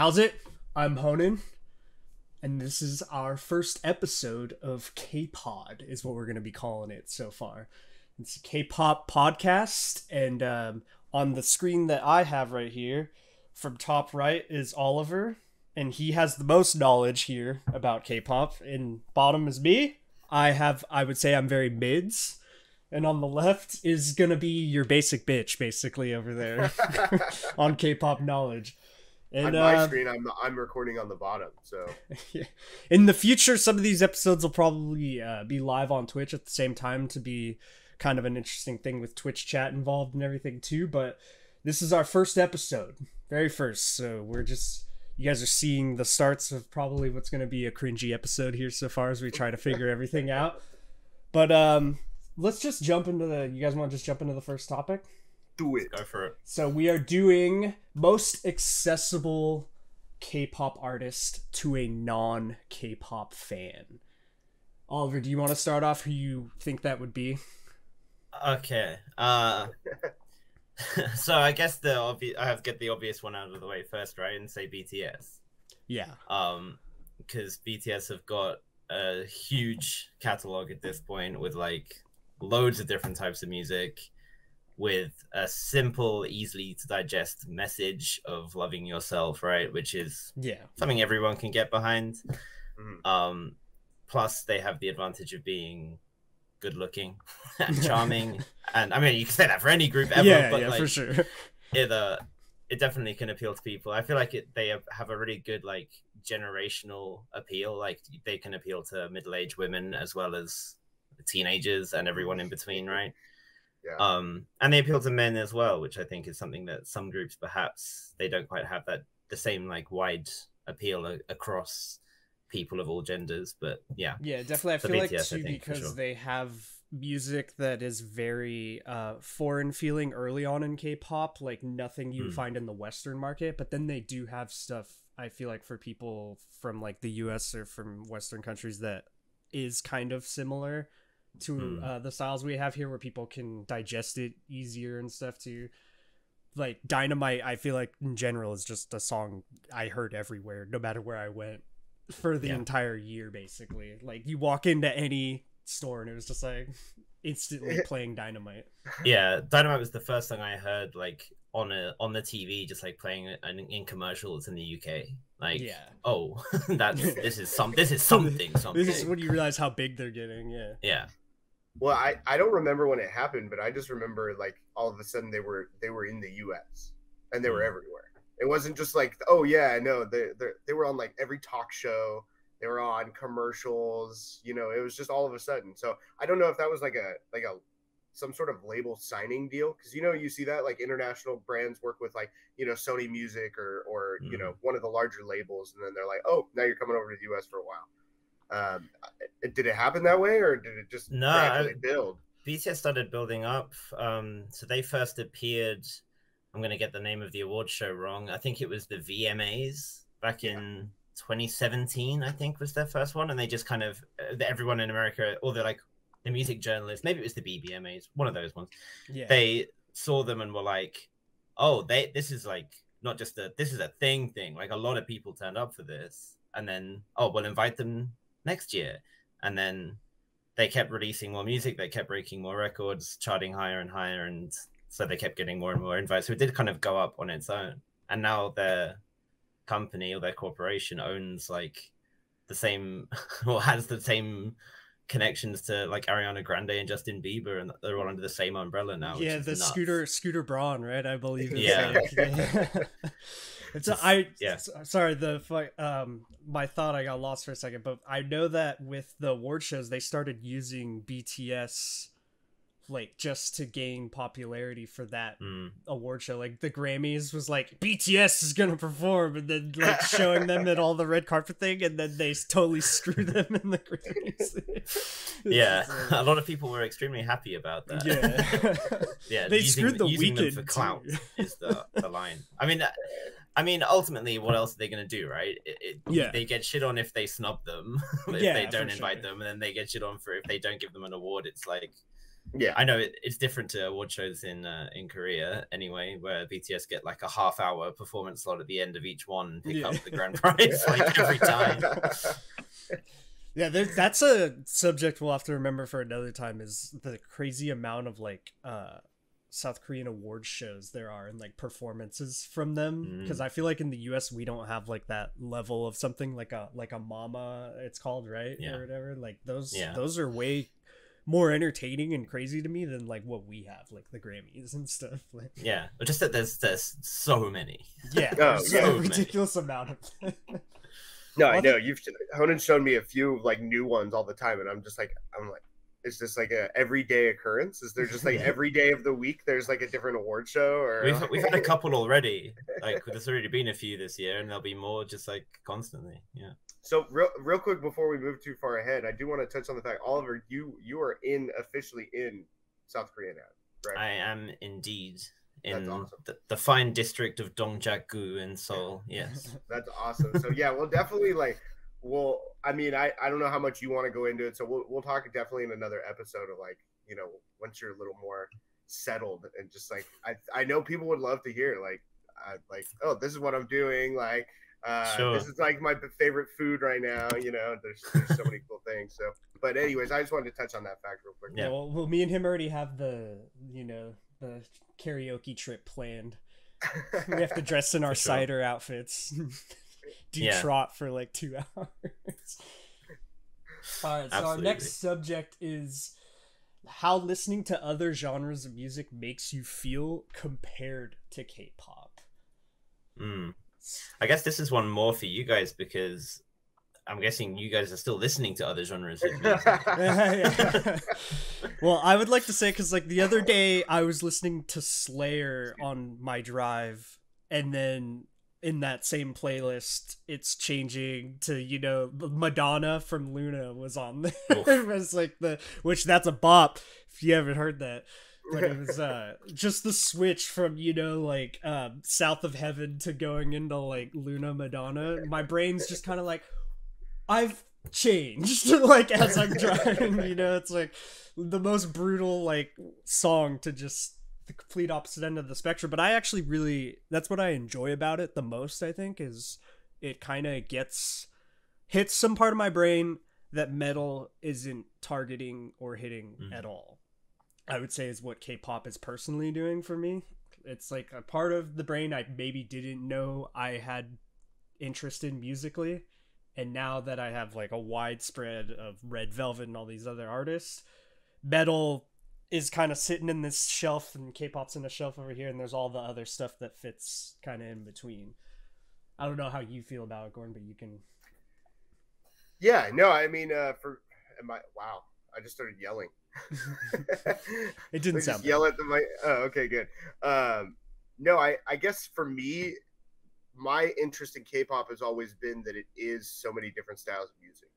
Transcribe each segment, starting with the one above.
How's it? I'm Honan, and this is our first episode of K-Pod, is what we're going to be calling it so far. It's a K-pop podcast, and um, on the screen that I have right here, from top right is Oliver, and he has the most knowledge here about K-pop. And bottom is me. I have, I would say, I'm very mids. And on the left is gonna be your basic bitch, basically over there, on K-pop knowledge. And on my uh, screen, I'm I'm recording on the bottom. So yeah. in the future, some of these episodes will probably uh, be live on Twitch at the same time to be kind of an interesting thing with Twitch chat involved and everything too. But this is our first episode, very first. So we're just you guys are seeing the starts of probably what's going to be a cringy episode here so far as we try to figure everything out. But um, let's just jump into the. You guys want to just jump into the first topic? Do it. Go for it. So we are doing most accessible K-pop artist to a non K-pop fan. Oliver, do you want to start off who you think that would be? Okay. Uh so I guess the obvious I have to get the obvious one out of the way first, right? And say BTS. Yeah. Um because BTS have got a huge catalog at this point with like loads of different types of music with a simple, easily to digest message of loving yourself, right? Which is yeah something everyone can get behind. Mm-hmm. Um, plus, they have the advantage of being good looking and charming, and I mean, you can say that for any group ever. Yeah, but yeah, like, for sure. It uh, it definitely can appeal to people. I feel like it, they have a really good like generational appeal. Like they can appeal to middle aged women as well as teenagers and everyone in between, right? Yeah. Um, and they appeal to men as well, which I think is something that some groups perhaps they don't quite have that the same like wide appeal a- across people of all genders. But yeah, yeah, definitely. I feel BTS, like too because sure. they have music that is very uh, foreign feeling early on in K-pop, like nothing you hmm. find in the Western market. But then they do have stuff. I feel like for people from like the U.S. or from Western countries that is kind of similar to mm. uh, the styles we have here where people can digest it easier and stuff too. Like dynamite i feel like in general is just a song i heard everywhere no matter where i went for the yeah. entire year basically. Like you walk into any store and it was just like instantly playing dynamite. Yeah dynamite was the first thing i heard like on a on the tv just like playing it in, in commercials in the uk like yeah. oh that's this is some this is something something this is when you realize how big they're getting yeah. Yeah well, I, I don't remember when it happened, but I just remember like all of a sudden they were they were in the U.S. and they were hmm. everywhere. It wasn't just like oh yeah, no, they they they were on like every talk show. They were on commercials. You know, it was just all of a sudden. So I don't know if that was like a like a some sort of label signing deal because you know you see that like international brands work with like you know Sony Music or or mm. you know hmm. one of the larger labels, and then they're like, oh, now you're coming over to the U.S. for a while. Um, did it happen that way, or did it just no, gradually build? BTS started building up. Um, so they first appeared. I'm going to get the name of the award show wrong. I think it was the VMAs back in 2017. I think was their first one, and they just kind of uh, everyone in America, or the like the music journalists, maybe it was the BBMAs, one of those ones. Yeah. They saw them and were like, "Oh, they this is like not just a this is a thing thing. Like a lot of people turned up for this." And then, oh, we'll invite them next year. And then they kept releasing more music, they kept breaking more records, charting higher and higher, and so they kept getting more and more invites. So it did kind of go up on its own. And now their company or their corporation owns like the same or has the same connections to like Ariana Grande and Justin Bieber, and they're all under the same umbrella now. Yeah, the nuts. Scooter Scooter Braun, right? I believe. Yeah. it's a, I. Yeah. Sorry, the um, my thought I got lost for a second, but I know that with the award shows, they started using BTS like just to gain popularity for that mm. award show. Like the Grammys was like BTS is gonna perform, and then like showing them at all the red carpet thing, and then they totally screw them in the Grammys. yeah, a lot of people were extremely happy about that. Yeah, yeah. They using, screwed the using Weeknd for clout is the, the line. I mean. I mean, ultimately, what else are they going to do, right? It, it, yeah. They get shit on if they snub them, if yeah, they don't invite sure. them, and then they get shit on for if they don't give them an award. It's like, Yeah, I know it, it's different to award shows in uh, in Korea anyway, where BTS get like a half hour performance slot at the end of each one and pick yeah. up the grand prize like every time. yeah, that's a subject we'll have to remember for another time. Is the crazy amount of like uh, South Korean award shows there are and like performances from them because mm. I feel like in the US we don't have like that level of something like a like a mama it's called right yeah. or whatever like those yeah. those are way more entertaining and crazy to me than like what we have, like the Grammys and stuff. Like, yeah, but just that there's there's so many. Yeah, oh, so ridiculous amount of. no, I know you've Honan shown me a few like new ones all the time, and I'm just like I'm like is just like a everyday occurrence? Is there just like every day of the week there's like a different award show? Or we've we've had a couple already. Like there's already been a few this year, and there'll be more just like constantly. Yeah. So real real quick before we move too far ahead, I do want to touch on the fact Oliver, you you are in officially in South Korea now, right? I am indeed in awesome. the, the, fine district of Dongjak-gu in Seoul. Yes. That's awesome. So yeah, we'll definitely like well, I mean, I, I don't know how much you want to go into it, so we'll we'll talk definitely in another episode of like you know once you're a little more settled and just like I I know people would love to hear like I, like oh this is what I'm doing like uh, sure. this is like my favorite food right now you know there's, there's so many cool things so but anyways I just wanted to touch on that fact real quick yeah well, well me and him already have the you know the karaoke trip planned we have to dress in our sure. cider outfits do yeah. trot for like two hours. All right, so Absolutely. our next subject is how listening to other genres of music makes you feel compared to K-pop. Mm. I guess this is one more for you guys because I'm guessing you guys are still listening to other genres. well, I would like to say because like the other day I was listening to Slayer on my drive, and then in that same playlist it's changing to you know madonna from luna was on there. It was like the which that's a bop if you haven't heard that. But it was uh just the switch from you know like um south of heaven to going into like luna madonna. My brain's just kind of like i've changed. Like as i'm driving you know it's like the most brutal like song to just the complete opposite end of the spectrum but i actually really that's what i enjoy about it the most i think is it kind of gets hits some part of my brain that metal isn't targeting or hitting mm. at all i would say is what k-pop is personally doing for me it's like a part of the brain i maybe didn't know i had interest in musically and now that i have like a widespread of red velvet and all these other artists metal is kind of sitting in this shelf and K-pop's in a shelf over here and there's all the other stuff that fits kind of in between. I don't know how you feel about it, Goran, but you can. Yeah, no, I mean, uh, for am I? Wow, I just started yelling. it didn't sound. Yell at the mic. Oh, okay, good. Um, no, I I guess for me, my interest in K-pop has always been that it is so many different styles of music.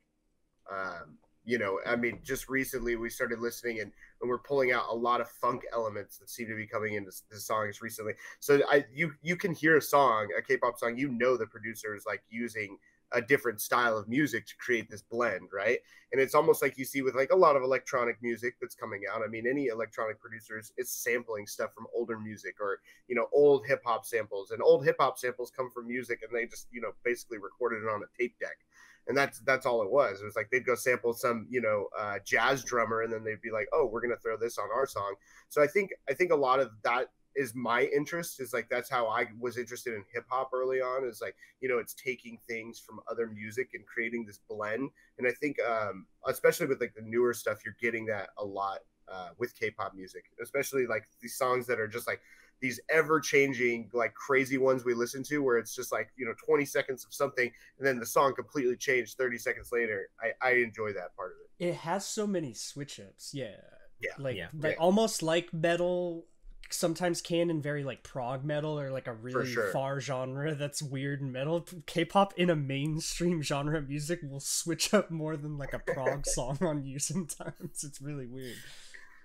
Um, you know, I mean, just recently we started listening and, and we're pulling out a lot of funk elements that seem to be coming into the songs recently. So I you you can hear a song, a K-pop song, you know the producer is like using a different style of music to create this blend, right? And it's almost like you see with like a lot of electronic music that's coming out. I mean, any electronic producers is sampling stuff from older music or you know old hip hop samples, and old hip hop samples come from music, and they just you know basically recorded it on a tape deck and that's that's all it was. It was like they'd go sample some you know uh, jazz drummer, and then they'd be like, "Oh, we're gonna throw this on our song." So I think I think a lot of that is my interest. Is like that's how I was interested in hip hop early on. Is like you know it's taking things from other music and creating this blend. And I think um, especially with like the newer stuff, you're getting that a lot uh, with K-pop music, especially like these songs that are just like these ever changing like crazy ones we listen to where it's just like you know 20 seconds of something and then the song completely changed 30 seconds later. I i enjoy that part of it. It has so many switch ups. Yeah. Yeah. Like yeah. like yeah. almost like metal sometimes can in very like prog metal or like a really sure. far genre that's weird metal. K-pop in a mainstream genre of music will switch up more than like a prog song on you sometimes. It's really weird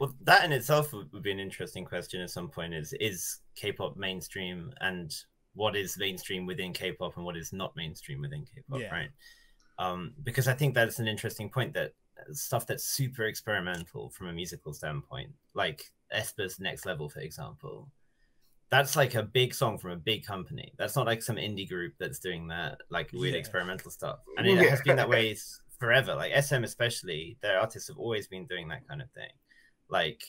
well, that in itself would be an interesting question at some point. Is is K-pop mainstream, and what is mainstream within K-pop, and what is not mainstream within K-pop, yeah. right? Um, because I think that's an interesting point that stuff that's super experimental from a musical standpoint, like aespa's Next Level, for example. That's like a big song from a big company. That's not like some indie group that's doing that like weird yeah. experimental stuff. And it has been that way forever. Like SM, especially, their artists have always been doing that kind of thing. Like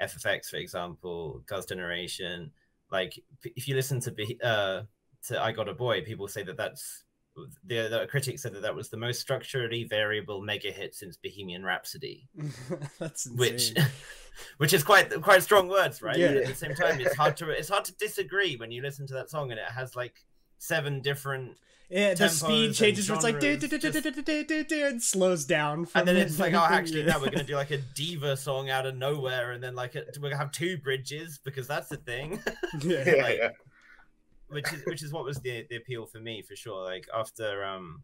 f(x), for example, Girls' Generation. Like if you listen to be uh, to I Got a Boy, people say that that's the, the critics said that that was the most structurally variable mega hit since Bohemian Rhapsody. That's insane. which which is quite quite strong words, right? Yeah. At the same time, it's hard to it's hard to disagree when you listen to that song and it has like seven different yeah, the speed changes. It's like and slows down, and then it's like, oh, actually, now we're gonna do like a diva song out of nowhere, and then like a, we're gonna have two bridges because that's the thing. yeah, like, which is which is what was the the appeal for me for sure. Like after um,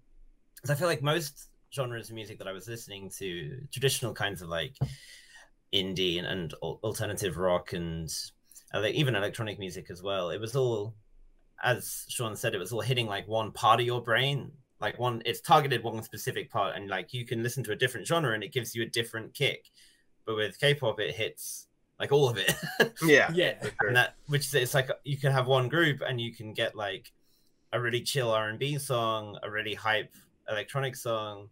because I feel like most genres of music that I was listening to, traditional kinds of like indie and, and alternative rock and like even electronic music as well. It was all, as Sean said, it was all hitting like one part of your brain. Like one, it's targeted one specific part, and like you can listen to a different genre and it gives you a different kick. But with K-pop, it hits like all of it. yeah, yeah. And that which is it's like you can have one group and you can get like a really chill R and B song, a really hype electronic song,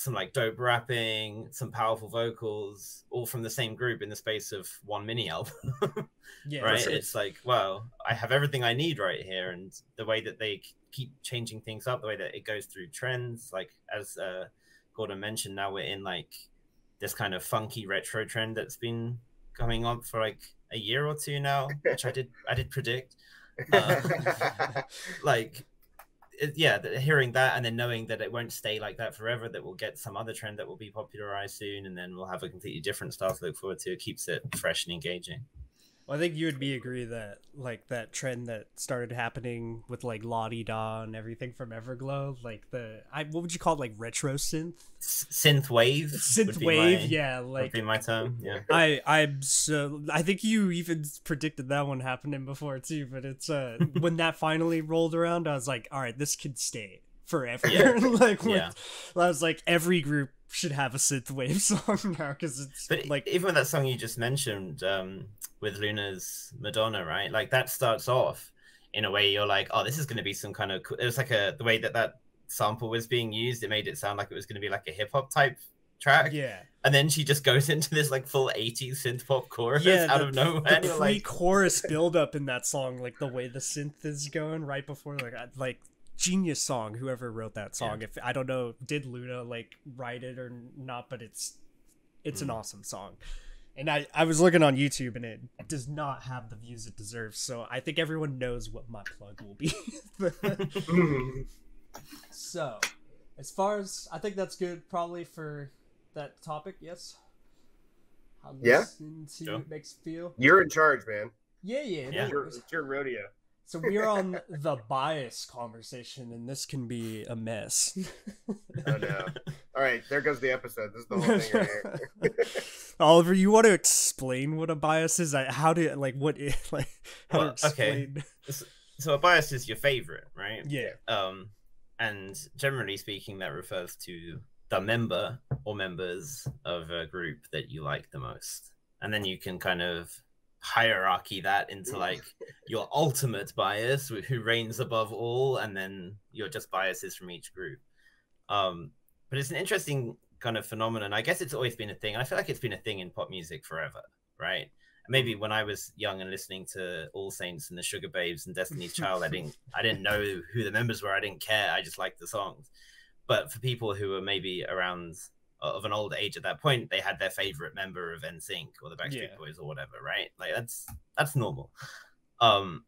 some like dope rapping, some powerful vocals, all from the same group in the space of one mini album. yeah, right. It's like, wow, I have everything I need right here, and the way that they keep changing things up, the way that it goes through trends, like as uh, Goran mentioned, now we're in like this kind of funky retro trend that's been coming on for like a year or two now, which I did I did predict. Uh, like yeah, hearing that and then knowing that it won't stay like that forever, that we'll get some other trend that will be popularized soon, and then we'll have a completely different stuff to look forward to. It keeps it fresh and engaging. Well, I think you would be agree that like that trend that started happening with like La-Di Da and everything from Everglow, like the I what would you call it, like retro synth? synth wave. Synth wave, my, yeah, like would be my term. Yeah. I I'm so I think you even predicted that one happening before too, but it's uh when that finally rolled around, I was like, all right, this could stay forever. Yeah. like yeah. I was like every group should have a synthwave song now because it's but like even with that song you just mentioned um, with Luna's Madonna, right? Like that starts off in a way you're like, oh, this is going to be some kind of. It was like a the way that that sample was being used. It made it sound like it was going to be like a hip hop type track. Yeah. And then she just goes into this like full 80s synth pop chorus yeah, out of nowhere. The pre like... chorus build up in that song, like the way the synth is going right before, like, like genius song whoever wrote that song. Yeah. if i don't know did luna like write it or not but it's it's mm. an awesome song. And I, I was looking on youtube and it does not have the views it deserves so i think everyone knows what my plug will be. So as far as i think that's good probably for that topic yes? How yeah. to sure. makes feel? You're in charge man. Yeah yeah, yeah. It's, your, it's your rodeo so we're on the bias conversation, and this can be a mess. oh no! All right, there goes the episode. This is the whole thing right here. Oliver, you want to explain what a bias is? How do like what like how well, to explain? Okay. So a bias is your favorite, right? Yeah. Um, and generally speaking, that refers to the member or members of a group that you like the most, and then you can kind of hierarchy that into like your ultimate bias who reigns above all and then your just biases from each group. Um but it's an interesting kind of phenomenon. I guess it's always been a thing. I feel like it's been a thing in pop music forever right? Maybe when i was young and listening to all saints and the Sugababes and destiny's child i didn't i didn't know who the members were. I didn't care. I just liked the songs. But for people who were maybe around of an old age at that point, they had their favorite member of NSYNC or the Backstreet yeah. Boys or whatever, right? Like that's that's normal. Um,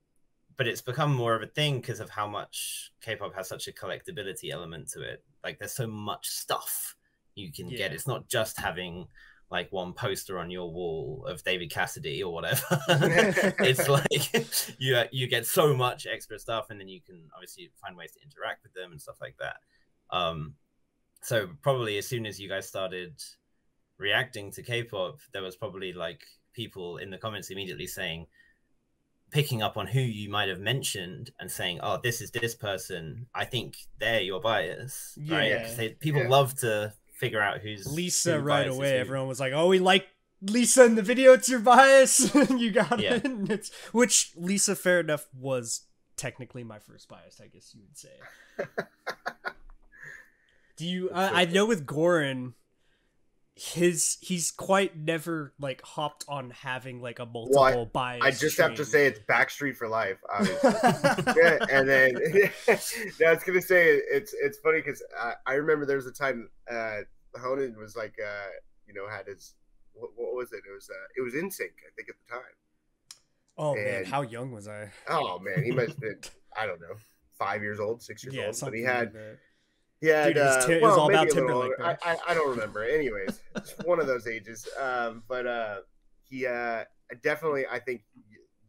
but it's become more of a thing because of how much K-pop has such a collectability element to it. Like there's so much stuff you can yeah. get. It's not just having like one poster on your wall of David Cassidy or whatever. it's like you you get so much extra stuff, and then you can obviously find ways to interact with them and stuff like that. Um, so probably as soon as you guys started reacting to K-pop, there was probably like people in the comments immediately saying, picking up on who you might have mentioned and saying, "Oh, this is this person. I think they're your bias." Yeah, right? They, people yeah. love to figure out who's Lisa who's right away. Everyone was like, "Oh, we like Lisa in the video. It's your bias. you got yeah. it." It's, which Lisa, fair enough, was technically my first bias. I guess you would say. Do you? Uh, I know with Goran, his he's quite never like hopped on having like a multiple well, I, bias. I just stream. have to say it's Backstreet for life, yeah, and then yeah, I was gonna say it's it's funny because I, I, remember there was a time uh Honan was like uh you know had his what, what was it? It was uh it was NSYNC I think at the time. Oh and, man, how young was I? Oh man, he must have been I don't know five years old, six years yeah, old, but he had. Like yeah, Dude, it was, uh, it was all about Timberlake. I, I, I, don't remember. Anyways, it's one of those ages. Um, but uh, he uh, definitely, I think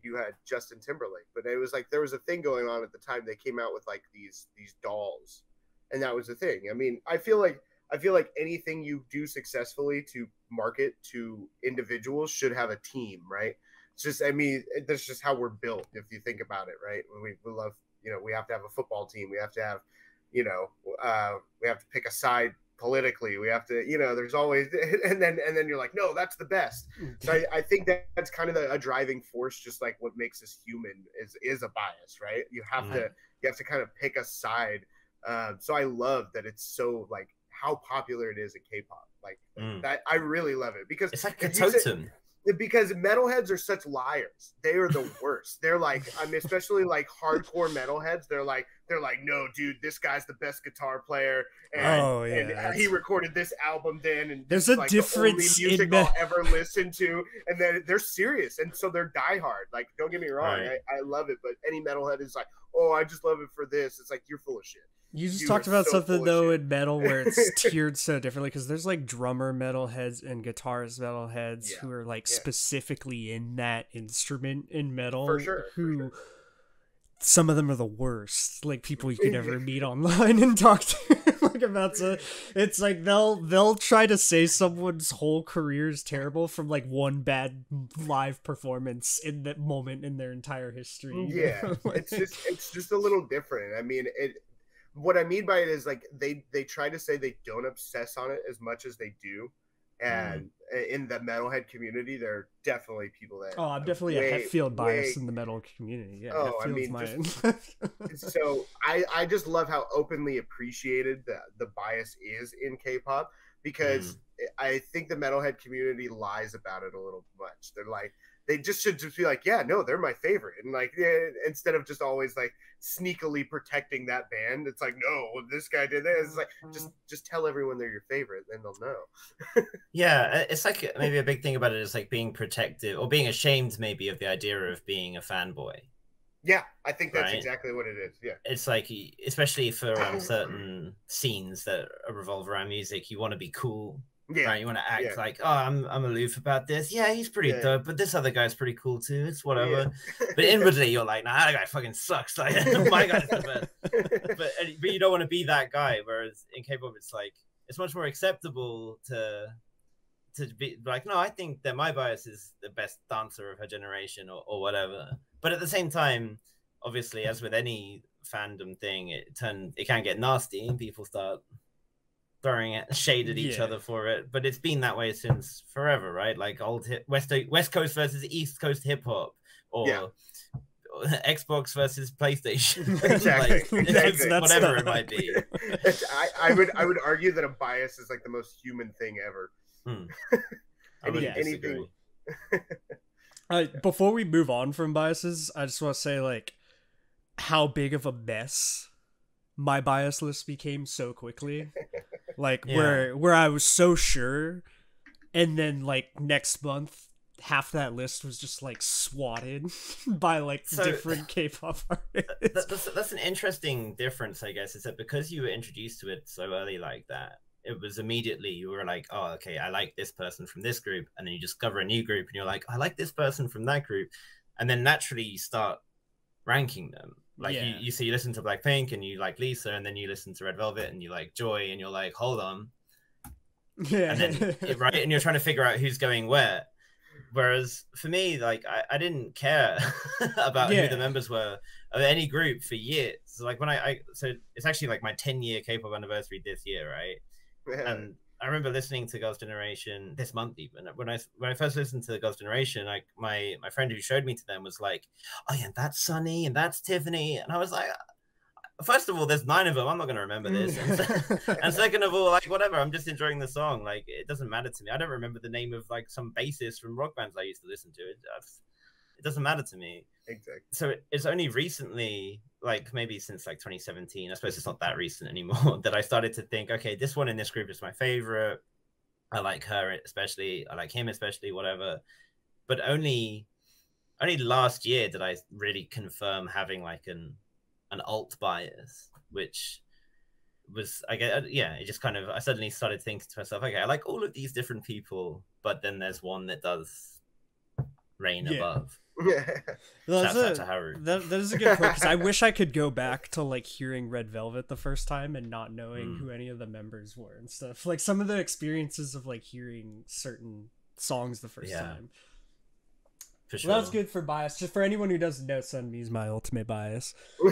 you had Justin Timberlake, but it was like there was a thing going on at the time. They came out with like these these dolls, and that was the thing. I mean, I feel like I feel like anything you do successfully to market to individuals should have a team, right? It's just, I mean, that's just how we're built. If you think about it, right? We we love, you know, we have to have a football team. We have to have you know, uh, we have to pick a side politically. We have to, you know, there's always, and then and then you're like, no, that's the best. So I, I think that that's kind of the, a driving force, just like what makes us human is is a bias, right? You have to you have to kind of pick a side. Um, so I love that it's so like how popular it is in K-pop. Like mm. that, I really love it because it's like a totem because metalheads are such liars. They are the worst. they're like, I mean, especially like hardcore metalheads. They're like, they're like, no, dude, this guy's the best guitar player, and, oh, yeah, and he recorded this album then, and there's a like difference the music in I'll ever listen to, and then they're serious, and so they're diehard. Like, don't get me wrong, right. I, I love it, but any metalhead is like, oh, I just love it for this. It's like you're full of shit. You just you talked about so something though in metal where it's tiered so differently because there's like drummer metalheads and guitarist metalheads yeah. who are like yeah. specifically in that instrument in metal. For sure. Who for sure. some of them are the worst. Like people you could ever meet online and talk to like about so it's like they'll they'll try to say someone's whole career is terrible from like one bad live performance in that moment in their entire history. Yeah. it's just it's just a little different. I mean it what I mean by it is like they they try to say they don't obsess on it as much as they do, and mm. in the metalhead community, there are definitely people that. Oh, I'm definitely way, a Hetfield bias way, in the metal community. Yeah. Oh, Hetfield's I mean, just, so I I just love how openly appreciated the the bias is in K-pop because mm. I think the metalhead community lies about it a little much. They're like they just should just be like, yeah, no, they're my favorite, and like yeah, instead of just always like sneakily protecting that band, it's like, no, this guy did this. It's like just mm-hmm. just tell everyone they're your favorite, then they'll know. yeah, it's like maybe a big thing about it is like being protective or being ashamed, maybe, of the idea of being a fanboy. Yeah, I think that's right? exactly what it is. Yeah, it's like especially for um, certain scenes that revolve around music, you want to be cool yeah. Right? You want to act yeah. like, oh, I'm I'm aloof about this. Yeah, he's pretty yeah. dope, but this other guy's pretty cool too. It's whatever. Yeah. but inwardly, you're like, nah, that guy fucking sucks. Like, my guy's the best. but but you don't want to be that guy. Whereas in K-pop, it's like it's much more acceptable to to be like, no, I think that my bias is the best dancer of her generation or, or whatever. But at the same time, obviously, as with any fandom thing, it turn it can get nasty and people start throwing shade at each yeah. other for it, but it's been that way since forever, right? Like old hip, West West Coast versus East Coast hip hop, or yeah. Xbox versus PlayStation, exactly. like, exactly. whatever it might be. I, I, would I would argue that a bias is like the most human thing ever. Hmm. Any, anything. uh, before we move on from biases, I just want to say like how big of a mess my bias list became so quickly. Like yeah. where where I was so sure and then like next month half that list was just like swatted by like so, different K-pop artists. That's, that's an interesting difference, I guess, is that because you were introduced to it so early like that, it was immediately you were like, oh, okay, I like this person from this group, and then you discover a new group, and you're like, I like this person from that group, and then naturally you start ranking them. Like yeah. you, you see, you listen to Blackpink and you like Lisa, and then you listen to Red Velvet and you like Joy, and you're like, hold on, yeah, and then right, and you're trying to figure out who's going where. Whereas for me, like I, I didn't care about yeah. who the members were of any group for years. So, like when I, I so it's actually like my 10 year K-pop anniversary this year, right? Yeah. And I remember listening to Girls' Generation this month even when I when I first listened to Girls' Generation, like my my friend who showed me to them was like, "Oh yeah, that's Sunny and that's Tiffany," and I was like, uh, first of all, there's nine of them. I'm not going to remember mm. this. And, and, second of all, like whatever, I'm just enjoying the song. Like it doesn't matter to me. I don't remember the name of like some bassist from rock bands I used to listen to. It, it doesn't matter to me. Exactly. So it's only recently, like maybe since like 2017. I suppose it's not that recent anymore that I started to think, okay, this one in this group is my favorite. I like her especially. I like him especially. Whatever. But only, only last year did I really confirm having like an an alt bias, which was I guess uh, yeah, it just kind of I suddenly started thinking to myself, okay, I like all of these different people, but then there's one that does reign yeah. above. Yeah, that's a, that, that is a good point because I wish I could go back to like hearing Red Velvet the first time and not knowing mm. who any of the members were and stuff. Like some of the experiences of like hearing certain songs the first yeah. time for sure. Well, that's good for bias. Just for anyone who doesn't know, Sunmi is my ultimate bias.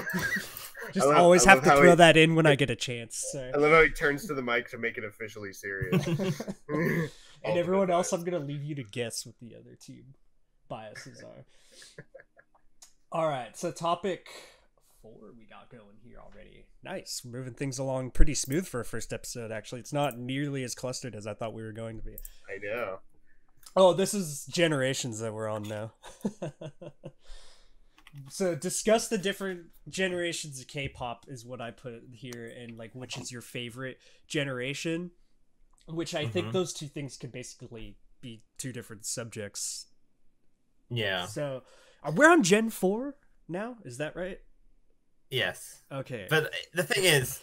Just love, always have to throw he, that in when I get a chance. So. I love how he turns to the mic to make it officially serious. and everyone else, I'm gonna leave you to guess with the other two biases are. All right, so topic four we got going here already. Nice, We're moving things along pretty smooth for a first episode. Actually, it's not nearly as clustered as I thought we were going to be. I know. Oh, this is generations that we're on now. so discuss the different generations of K-pop is what I put here, and like which is your favorite generation. Which I mm-hmm. think those two things could basically be two different subjects. Yeah. So uh, we're on Gen four now. Is that right? Yes. Okay. But the thing is,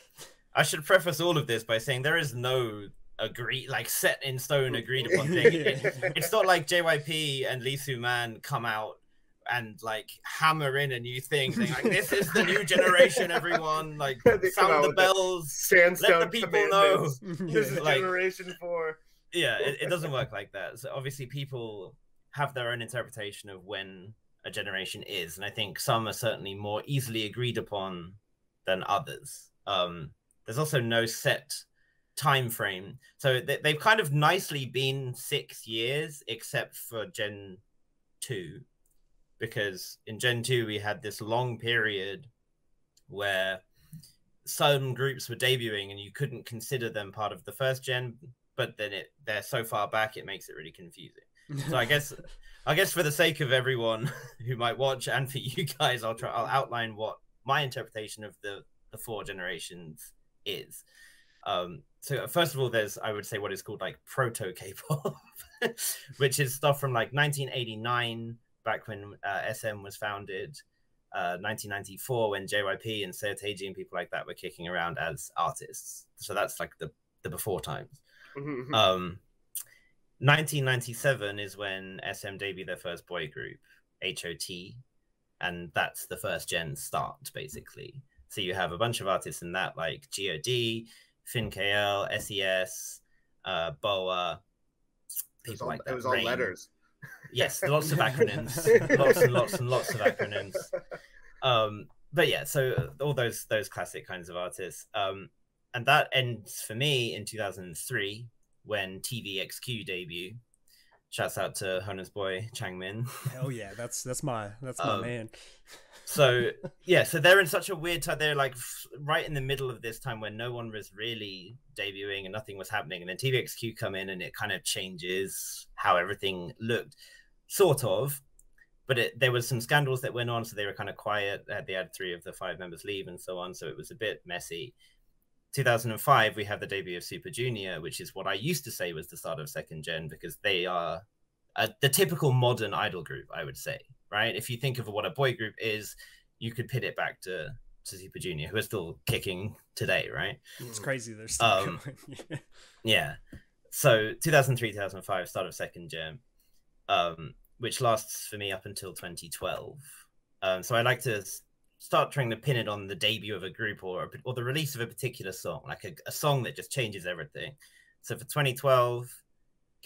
I should preface all of this by saying there is no agreed like set in stone agreed upon thing. It, it's not like JYP and Lee Soo-man come out and like hammer in a new thing, saying like this is the new generation, everyone. Like sound the bells, sandstone let the people know. this is like, generation four. Yeah, it, it doesn't work like that. So obviously people have their own interpretation of when a generation is, and I think some are certainly more easily agreed upon than others. Um, there's also no set time frame. So they, they've kind of nicely been six years, except for Gen 2. Because in Gen 2, we had this long period where some groups were debuting and you couldn't consider them part of the first gen, but then it they're so far back it makes it really confusing. So I guess I guess for the sake of everyone who might watch and for you guys, I'll try I'll outline what my interpretation of the the four generations is. Um, so first of all, there's I would say what is called like proto K-pop, which is stuff from like 1989, back when uh, SM was founded, uh, 1994 when JYP and Seo and people like that were kicking around as artists. So that's like the the before times. Mm-hmm. Um, 1997 is when SM debuted their first boy group, HOT, and that's the first gen start basically. So you have a bunch of artists in that, like God, FinKL, SES, uh, BoA, people all, like that. It was all Rain. letters. Yes, lots of acronyms, lots and lots and lots of acronyms. Um, but yeah, so all those those classic kinds of artists. Um, and that ends for me in 2003 when TVXQ debut. Shouts out to Honan's boy Changmin. Hell yeah, that's that's my that's my um, man so yeah, so they're in such a weird time. They're like right in the middle of this time when no one was really debuting and nothing was happening, and then TVXQ come in and it kind of changes how everything looked, sort of. But it, there was some scandals that went on, so they were kind of quiet. They had three of the five members leave and so on, so it was a bit messy. 2005, we have the debut of Super Junior, which is what I used to say was the start of second gen because they are uh, the typical modern idol group, I would say right? If you think of what a boy group is, you could pit it back to, to Super Junior, who are still kicking today, right? It's crazy. They're still um, going. yeah. So 2003, 2005, start of second gen, um, which lasts for me up until 2012. Um, so I like to start trying to pin it on the debut of a group or or the release of a particular song, like a, a song that just changes everything. So for 2012,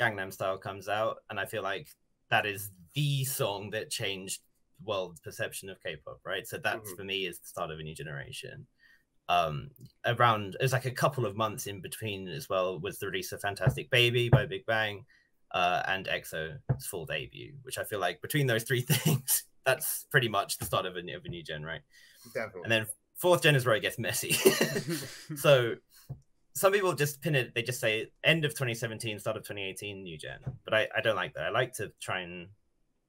Gangnam Style comes out, and I feel like that is the song that changed world's perception of K-pop, right? So that's mm-hmm. for me is the start of a new generation. um around it was like a couple of months in between as well was the release of fantastic baby by big bang uh and exo's full debut which i feel like between those three things that's pretty much the start of a, of a new gen right? Definitely. and then fourth gen is where it gets messy. So some people just pin it they just say end of 2017 start of 2018 new gen. But i, I don't like that. I like to try and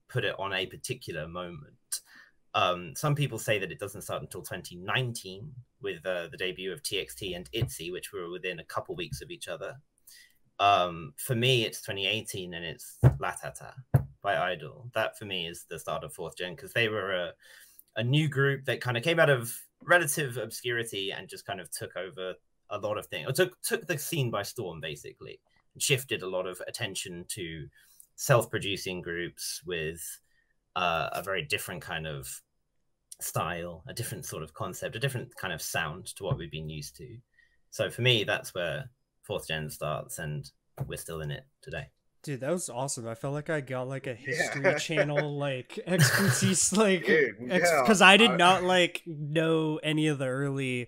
put it on a particular moment. Um, some people say that it doesn't start until 2019 with uh, the debut of TXT and ITZY, which were within a couple weeks of each other. Um, for me, it's 2018 and it's Latata by Idol. That for me is the start of fourth gen because they were a, a new group that kind of came out of relative obscurity and just kind of took over a lot of things, or took took the scene by storm basically, and shifted a lot of attention to self-producing groups with uh, a very different kind of style, a different sort of concept, a different kind of sound to what we've been used to. So for me, that's where fourth gen starts, and we're still in it today. Dude, that was awesome. I felt like I got like a history yeah. channel like expertise, like because yeah. I did not like know any of the early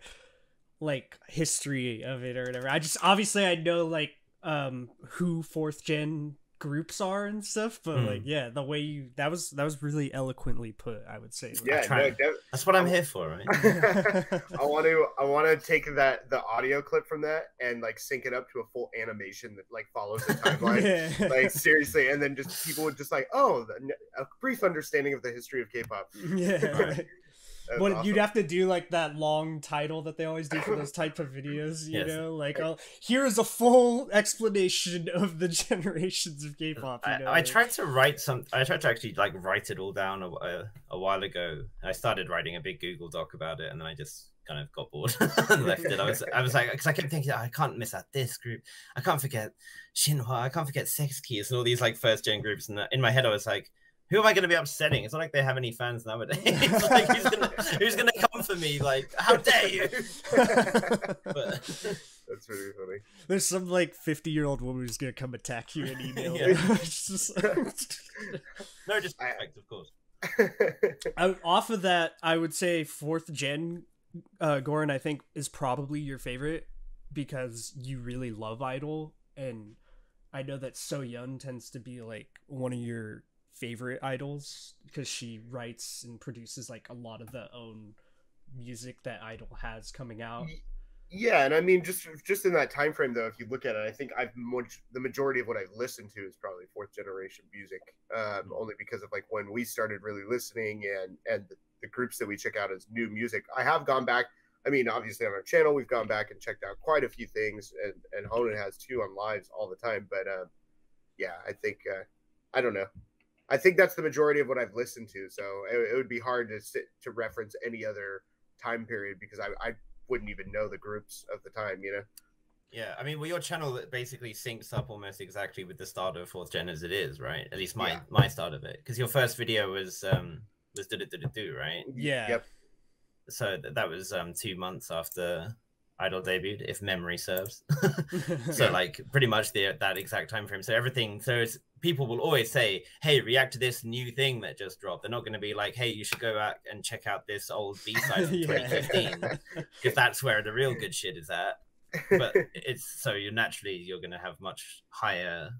like history of it or whatever. I just obviously I know like um who fourth gen groups are and stuff but mm. like yeah the way you that was that was really eloquently put i would say. Yeah no, that's what i'm here for right? I want to i want to take that the audio clip from that and like sync it up to a full animation that like follows the timeline. Yeah. like seriously and then just people would just like oh a brief understanding of the history of k-pop. Yeah what awesome. you'd have to do like that long title that they always do for those type of videos, you yes. know, like oh, here's a full explanation of the generations of K-pop. You know? I, I, tried to write some. I tried to actually like write it all down a, a, a, while ago. I started writing a big Google Doc about it, and then I just kind of got bored and left it. I was I was like because I kept thinking I can't miss out this group. I can't forget Shinhwa. I can't forget Sechs Kies and all these like first gen groups. And uh, in my head, I was like who am I going to be upsetting? It's not like they have any fans nowadays. like, who's gonna, who's gonna come for me? Like, how dare you? but, That's really funny. There's some like 50 year old woman who's gonna come attack you and email yeah. just... no, just perfect, of course. I, off of that, I would say fourth gen uh, Goran, I think, is probably your favorite because you really love Idol, and I know that Soyeon tends to be like one of your favorite idols because she writes and produces like a lot of the own music that idol has coming out yeah and i mean just just in that time frame though if you look at it i think i've much the majority of what i've listened to is probably fourth generation music um, only because of like when we started really listening and and the, the groups that we check out as new music i have gone back I mean, obviously on our channel, we've gone back and checked out quite a few things, and and Honan has too on lives all the time. But um, yeah, I think uh, I don't know. I think that's the majority of what I've listened to. So it, it would be hard to sit to reference any other time period because I, I wouldn't even know the groups of the time, you know? Yeah, I mean, well, your channel basically syncs up almost exactly with the start of fourth gen as it is, right? At least my yeah. my start of it, because your first video was um was did it did it do right? Yeah. Yep. So th- that was um two months after Idol debuted, if memory serves. so like pretty much the that exact time frame. So everything. So it's people will always say, "Hey, react to this new thing that just dropped." They're not going to be like, "Hey, you should go back and check out this old B side from 2015," if that's where the real good shit is at. But it's so you're naturally you're going to have much higher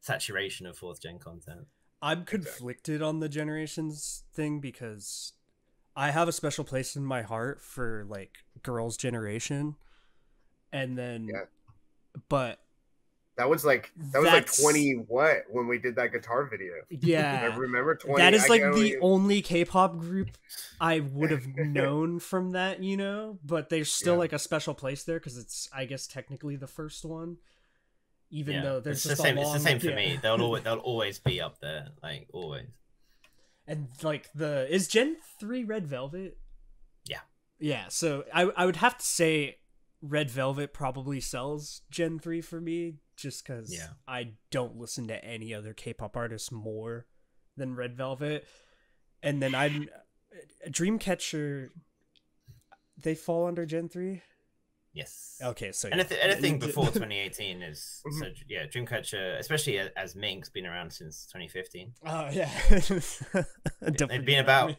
saturation of fourth gen content. I'm conflicted on the generations thing because I have a special place in my heart for like girls' generation, and then, yeah. but that was like that was That's... like twenty what when we did that guitar video. Yeah, I remember twenty. That is like the only K-pop group I would have known from that, you know. But there's still yeah. like a special place there because it's, I guess, technically the first one. Even yeah. though there's it's the same. Long, it's the same for yeah. me. They'll always they'll always be up there, like always. And like the is Gen three Red Velvet? Yeah. Yeah. So I I would have to say Red Velvet probably sells Gen three for me just because yeah. I don't listen to any other K-pop artists more than Red Velvet. And then I'm Dreamcatcher. They fall under Gen three. Yes. Okay, so anything, anything before 2018 is so mm-hmm. yeah. Dreamcatcher, especially as Minx been around since 2015. Oh yeah, they've been about.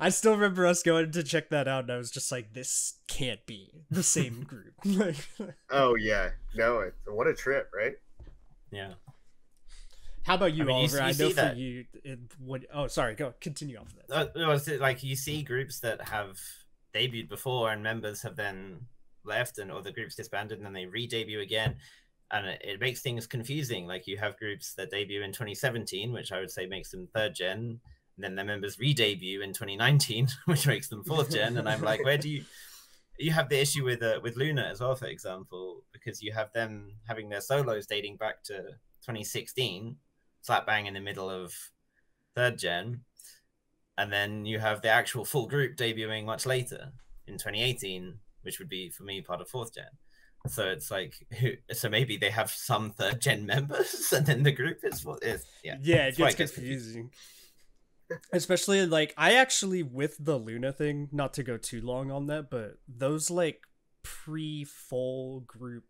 I still remember us going to check that out, and I was just like, "This can't be the same group." oh yeah, no, what a trip, right? Yeah. How about you, I mean, Oliver? You, you I know for that. you, it would. Oh, sorry. Go continue off of that. Uh, no, like you see groups that have debuted before and members have then left and or the groups disbanded and then they re-debut again. And it, it, makes things confusing. Like you have groups that debut in 2017 which i would say makes them third gen and then their members re-debut in 2019 which makes them fourth gen. And i'm like where do you you have the issue with uh, with luna as well for example because you have them having their solos dating back to 2016 slap bang in the middle of third gen and then you have the actual full group debuting much later in 2018, which would be for me part of fourth gen. So it's like, so maybe they have some third gen members, and then the group is what is yeah. Yeah, it gets, gets confusing. Especially like I actually with the Luna thing, not to go too long on that, but those like pre full group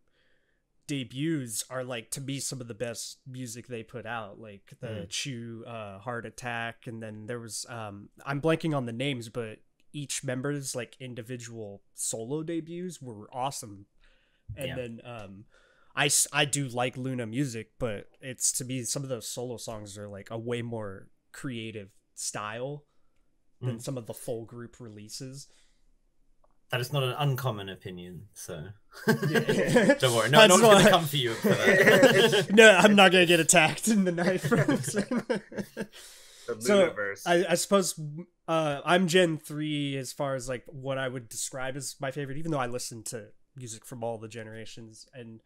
debuts are like to be some of the best music they put out like the mm. Chuu uh heart attack and then there was um i'm blanking on the names but each member's like individual solo debuts were awesome and yeah. then um I, I do like luna music but it's to be some of those solo songs are like a way more creative style than mm. some of the full group releases that is not an uncommon opinion, so don't worry. No, not going to come for you. For no, I'm not going to get attacked in the night. so I, I, suppose uh, I'm Gen three as far as like what I would describe as my favorite, even though I listen to music from all the generations and.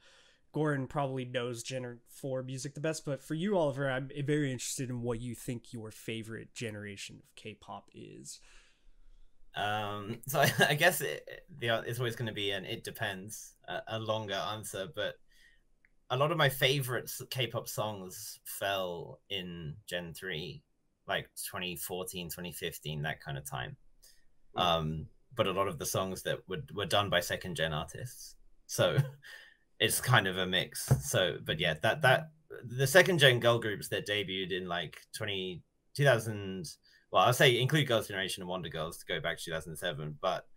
Goran probably knows Gen 4 music the best, but for you, Oliver, I'm very interested in what you think your favorite generation of K-pop is. Um, so I, I guess it, the, it's always going to be an it depends, a, a, longer answer. But a lot of my favorite K-pop songs fell in Gen three, like 2014, 2015, that kind of time. Um, but a lot of the songs that were were done by second gen artists, so it's kind of a mix. So, but yeah, that that the second gen girl groups that debuted in like 20, 2000 well, I'll say include Girls' Generation and Wonder Girls to go back to 2007, but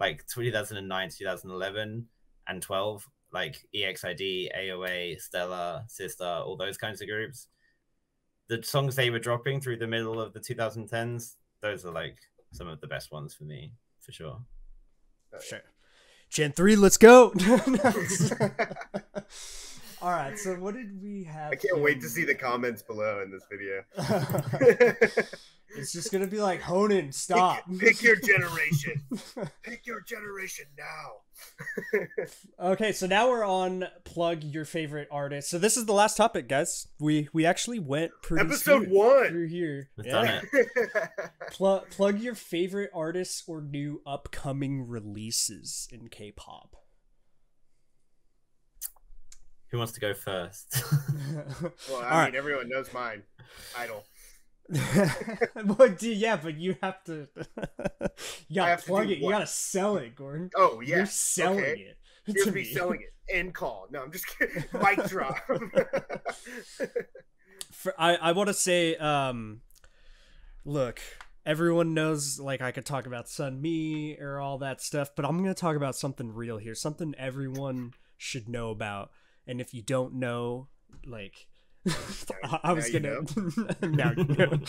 like 2009, 2011, and 12, like EXID, AOA, Stella, Sister, all those kinds of groups. The songs they were dropping through the middle of the 2010s, those are like some of the best ones for me, for sure. Sure. Gen 3, let's go. All right, so what did we have? I can't in... wait to see the comments below in this video. It's just gonna be like Honan, stop. Pick, pick your generation. pick your generation now. okay, so now we're on plug your favorite artist. So this is the last topic, guys. We we actually went pretty episode one through here. yeah. plug plug your favorite artists or new upcoming releases in K-pop. Who wants to go first? well, I All mean, right. everyone knows mine. Idol. but yeah, but you have to. you gotta plug it. You gotta sell it, Goran. Oh yeah, you're selling okay. it. Here's me selling it. End call. No, I'm just kidding. Mic drop. For, I I want to say, um, look, everyone knows like I could talk about Sunmi or all that stuff, but I'm gonna talk about something real here, something everyone should know about. And if you don't know, like I was gonna now you know.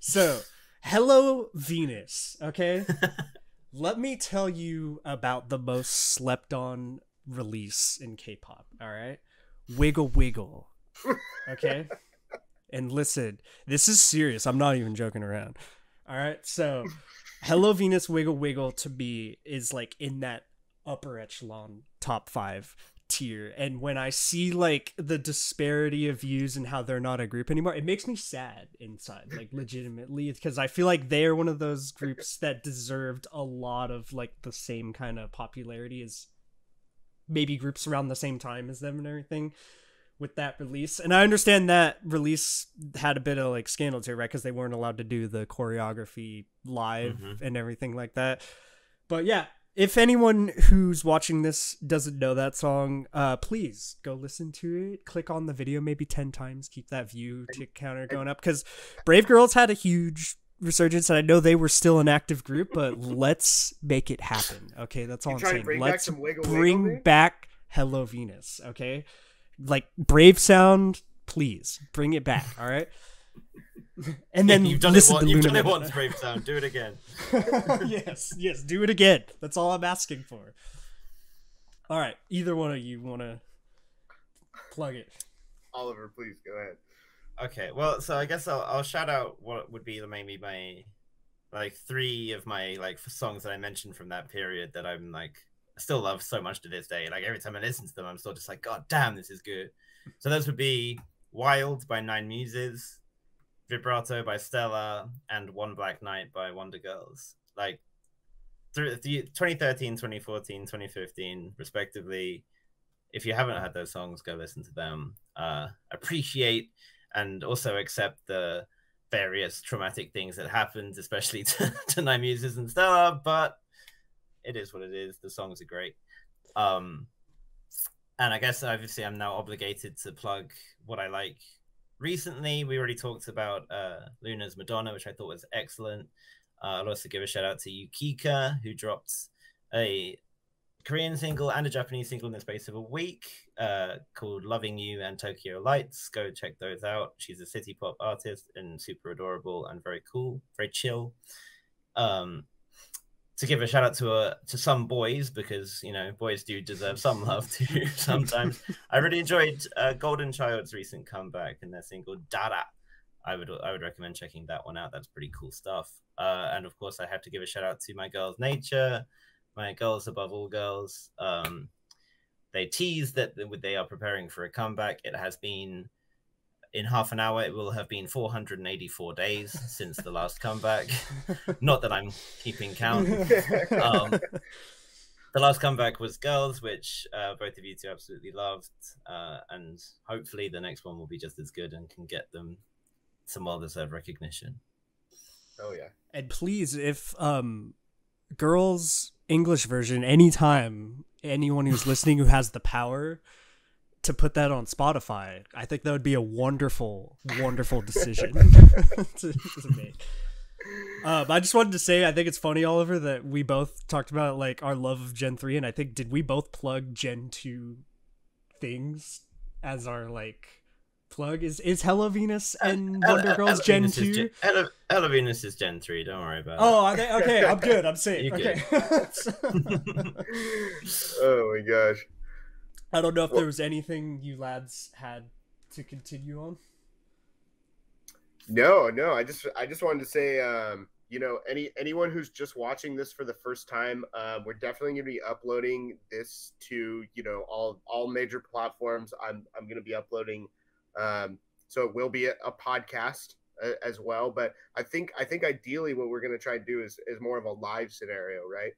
so, hello Venus. Okay, let me tell you about the most slept on release in K-pop. All right, Wiggle Wiggle. Okay, and listen, this is serious. I'm not even joking around. All right, so Hello Venus Wiggle Wiggle to me is like in that upper echelon top five tier. And when i see like the disparity of views and how they're not a group anymore it makes me sad inside like legitimately because i feel like they're one of those groups that deserved a lot of like the same kind of popularity as maybe groups around the same time as them and everything with that release. And i understand that release had a bit of like scandal too right because they weren't allowed to do the choreography live mm-hmm. and everything like that. But yeah if anyone who's watching this doesn't know that song, uh, please go listen to it. Click on the video maybe 10 times. Keep that view to counter going up because Brave Girls had a huge resurgence, and I know they were still an active group, but let's make it happen. Okay, that's all I'm saying. Bring let's back wiggle, bring wiggle, back Hello Venus. Okay, like Brave Sound, please bring it back. All right. And then you've done it, once, you've done it once, Brave Sound. Do it again. yes, yes, do it again. That's all I'm asking for. All right, either one of you want to plug it? Oliver, please go ahead. Okay, well, so I guess I'll, I'll shout out what would be maybe my like three of my like songs that I mentioned from that period that I'm like I still love so much to this day. Like every time I listen to them, I'm still just like, God damn, this is good. So those would be Wild by Nine Muses, Vibrato by Stella, and One Black Night by Wonder Girls. Like through the 2013, 2014, 2015, respectively. If you haven't heard those songs, go listen to them. Uh, appreciate and also accept the various traumatic things that happened, especially to, to Nine Muses and Stella. But it is what it is. The songs are great. Um, and I guess obviously I'm now obligated to plug what I like. Recently, we already talked about uh, Luna's Madonna, which I thought was excellent. Uh, I'll also give a shout out to Yukika, who dropped a Korean single and a Japanese single in the space of a week uh, called Loving You and Tokyo Lights. Go check those out. She's a city pop artist and super adorable and very cool, very chill. Um, to give a shout out to uh, to some boys because you know boys do deserve some love too sometimes. I really enjoyed uh, Golden Child's recent comeback and their single Ddara. I would I would recommend checking that one out. That's pretty cool stuff. Uh, and of course, I have to give a shout out to my girls Nature, my girls above all girls. Um, they tease that they are preparing for a comeback. It has been in half an hour, it will have been 484 days since the last comeback. Not that I'm keeping count. Um, the last comeback was Girls, which uh, both of you two absolutely loved. Uh, and hopefully the next one will be just as good and can get them some well deserved recognition. Oh, yeah. And please, if um, Girls English version, anytime anyone who's listening who has the power to put that on Spotify. I think that would be a wonderful, wonderful decision to, to, make. Um, I just wanted to say, I think it's funny, Oliver, that we both talked about like our love of Gen three, and I think did we both plug Gen two things as our like plug? Is is Hello Venus and uh, Wonder Girls Gen two? Gen, Hello, Hello Venus is Gen three. Don't worry about oh, it. Oh, okay, I'm good. I'm safe. okay. oh my gosh. I don't know if well, there was anything you lads had to continue on. No, no. I just I just wanted to say, um, you know, any anyone who's just watching this for the first time, uh, we're definitely going to be uploading this to you know all all major platforms. I'm I'm going to be uploading, um, so it will be a, a podcast uh, as well. But I think I think ideally what we're going to try to do is is more of a live scenario, right?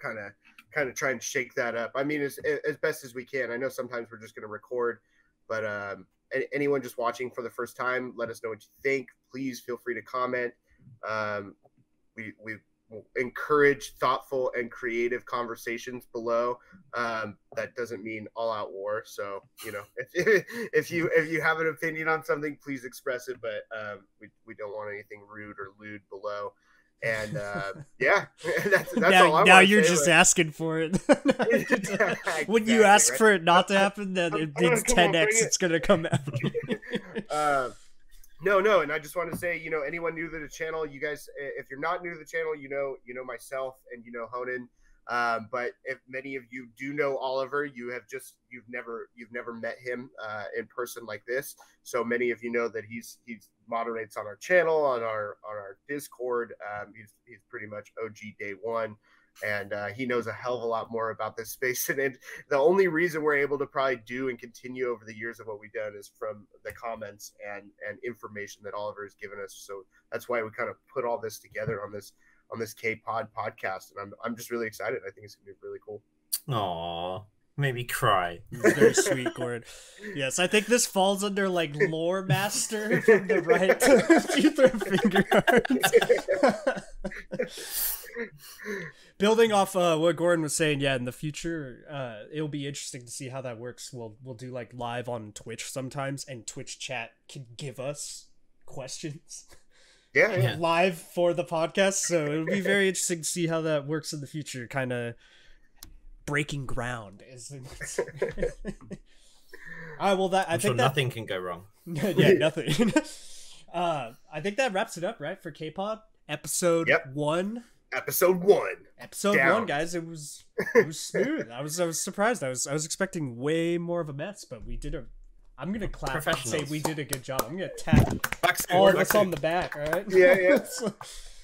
Kind of kind of try and shake that up. I mean, as as best as we can. I know sometimes we're just going to record, but um, anyone just watching for the first time, let us know what you think. Please feel free to comment. Um, we we encourage thoughtful and creative conversations below. Um, that doesn't mean all out war. So you know, if if you if you have an opinion on something, please express it. But um, we we don't want anything rude or lewd below. And uh, yeah, that's, that's now, now you're just asking for it. exactly, when you ask right? for it not to happen, then it, it's 10x. It. It's gonna come out. uh, no, no, and I just want to say, you know, anyone new to the channel, you guys, if you're not new to the channel, you know, you know myself and you know Honan. Um, but if many of you do know Oliver, you have just you've never you've never met him uh, in person like this. So many of you know that he's he's moderates on our channel on our on our Discord. Um, he's he's pretty much OG day one, and uh, he knows a hell of a lot more about this space. And it, the only reason we're able to probably do and continue over the years of what we've done is from the comments and and information that Oliver has given us. So that's why we kind of put all this together on this on this K Pod podcast, and I'm I'm just really excited. I think it's gonna be really cool. Aww. Made me cry. Very sweet, Gord. Yes, I think this falls under like lore master from the right to finger Building off uh, what Goran was saying, yeah, in the future, uh, it'll be interesting to see how that works. We'll we'll do like live on Twitch sometimes, and Twitch chat can give us questions. Yeah, yeah. live for the podcast. So it'll be very interesting to see how that works in the future. Kind of breaking ground. Is All right, well, that I I'm think sure that, nothing can go wrong. yeah, nothing. uh, I think that wraps it up, right, for K-pop episode Yep. one. Episode one. Episode Down. one, guys. It was it was smooth. I was I was surprised. I was I was expecting way more of a mess, but we did a. I'm gonna clap and say we did a good job. I'm gonna tap Back all of us on the back. All right. Yeah, yeah.